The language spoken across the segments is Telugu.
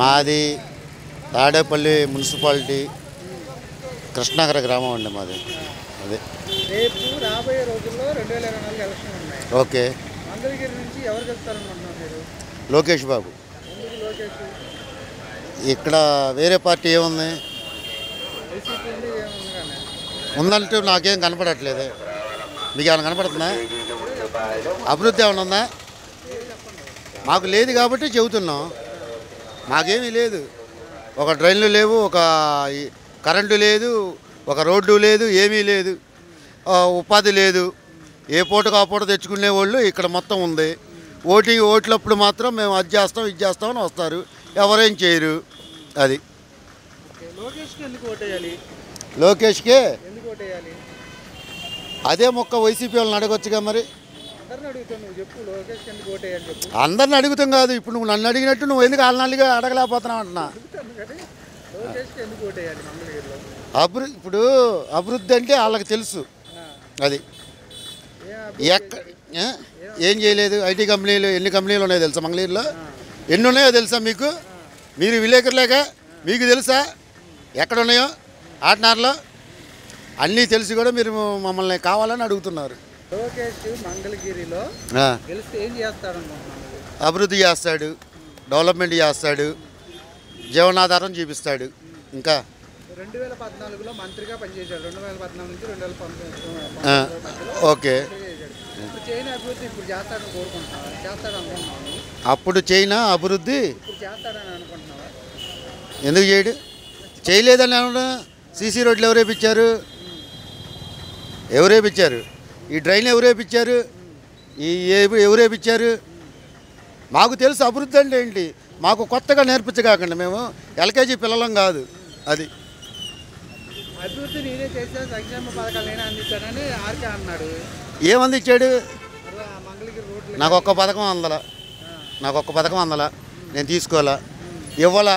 మాది తాడేపల్లి మున్సిపాలిటీ కృష్ణాగర గ్రామం అండి మాది. అదే. రేపు రాబోయే రోజుల్లో రెండు వేల ఇరవై నాలుగు ఎలక్షన్ ఉన్నాయి. ఓకే. మంగళగిరి నుంచి ఎవరు గెలుస్తారనుకుంటున్నారు మీరు? లోకేష్ బాబు. ఎందుకు లోకేష్? ఇక్కడ వేరే పార్టీ ఏముంది? వైసీపీ ఉంది ఏముంది కానీ ఉందంటూ నాకేం కనపడట్లేదే. మీకు ఏమైనా కనపడుతుందా? అభివృద్ధి ఏమైనా ఉందా? మాకు లేదు కాబట్టి చెబుతున్నాం. మాకేమీ లేదు. ఒక డ్రైన్లు లేవు ఒక కరెంటు లేదు ఒక రోడ్డు లేదు ఏమీ లేదు. ఉపాధి లేదు. ఏ పూటకు ఆ పూట తెచ్చుకునే వాళ్ళు ఇక్కడ మొత్తం ఉంది. ఓటింగ్ ఓట్లప్పుడు మాత్రం మేము అది చేస్తాం ఇది చేస్తామని వస్తారు. ఎవరేం చేయరు. అది. లోకేష్కి అదే మొక్క వైసీపీ వాళ్ళని అడగొచ్చుగా మరి. అందరిని అడుగుతాం కాదు. ఇప్పుడు నువ్వు నన్ను అడిగినట్టు నువ్వు ఎందుకు వాళ్ళని అడగలేకపోతున్నావు అంటున్నా. అభివృద్ధి ఇప్పుడు అభివృద్ధి అంటే వాళ్ళకి తెలుసు. అది. ఏం ఎక్క ఏ? ఏం చేయలేదు. ఐటీ కంపెనీలు ఎన్ని కంపెనీలు ఉన్నాయో తెలుసా మంగళగిరిలో? ఎన్ని ఉన్నాయో తెలుసా మీకు? మీరు విలేకరులేక మీకు తెలుసా? ఎక్కడ ఉన్నాయో? ఆటనార్లో అన్నీ తెలిసి కూడా మీరు మమ్మల్ని కావాలని అడుగుతున్నారు. లోకేష్ మంగళగిరిలో ఆ, గెలిస్తే ఏం చేస్తారనుకుంటున్నాను అభివృద్ధి చేస్తాడు డెవలప్మెంట్ చేస్తాడు జీవనాధారం చూపిస్తాడు. ఇంకా రెండు వేల పద్నాలుగులో మంత్రిగా పనిచేశాడు. రెండు వేల పద్నాలుగు నుంచి రెండు వేల పంతొమ్మిది ఓకే. అభివృద్ధి ఇప్పుడు చేస్తాడని చేస్తాడు అప్పుడు చైనా అభివృద్ధి? ఇప్పుడు చేస్తాడని అనుకుంటున్నావా? ఎందుకు చేయడు? చేయలేదని అనడం సీసీ రోడ్లు ఎవరు వేపించారు? ఎవరు వేపించారు? ఈ డ్రైన్ ఎవరు వేపించారు? ఈ ఎవరు వేపించారు? మాకు తెలుసు అభివృద్ధి అంటే ఏంటి? మాకు కొత్తగా నేర్పించగాకండి మేము. ఎల్కేజీ పిల్లలం కాదు అది. అభివృద్ధి నేనే చేసా సంక్షేమ పథకాలు నేనే అందించానని ఆర్కే అన్నాడు. ఏమంది ఇచ్చాడు మంగళగిరి రోడ్లు నాకు ఒక్క పథకం అందల. నాకు ఒక్క పథకం అందల. నేను తీసుకోవాలా? ఇవ్వాలా?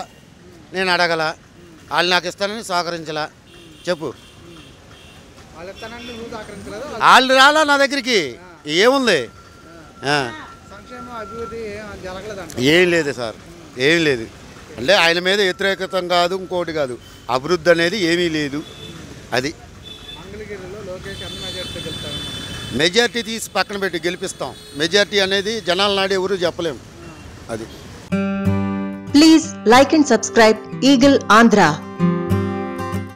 నేను అడగల? వాళ్ళు నాకు ఇస్తానని సహకరించలా? చెప్పు. వాళ్ళు రాలా నా దగ్గరికి? ఏముంది? ఏం లేదు సార్. ఏం లేదు. అంటే ఆయన మీద వ్యతిరేకతం కాదు ఇంకోటి కాదు. అభివృద్ధి అనేది ఏమీ లేదు. అది. మెజార్టీ తీసి పక్కన పెట్టి గెలిపిస్తాం. మెజార్టీ అనేది జనాల నాడు ఎవరు చెప్పలేము. అది. Please like and subscribe Eagle Andhra.